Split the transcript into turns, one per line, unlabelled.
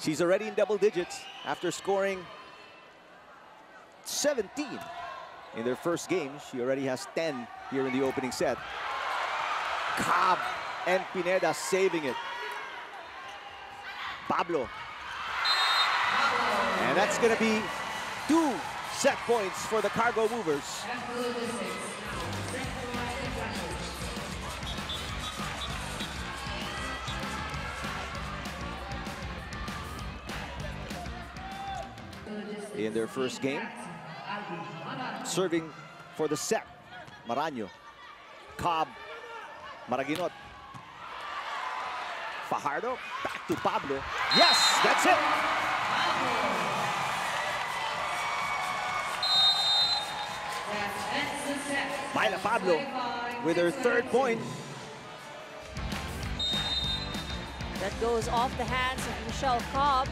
She's already in double digits after scoring 17 in their first game. She already has 10 here in the opening set. Cobb and Pineda saving it. Pablo. And that's going to be two set points for the cargo movers. In their first game, serving for the set, Maraño, Cobb, Maraguinot, Fajardo, back to Pablo. Yes, that's it. Myla Pablo with her third point.
That goes off the hands of Michelle Cobb.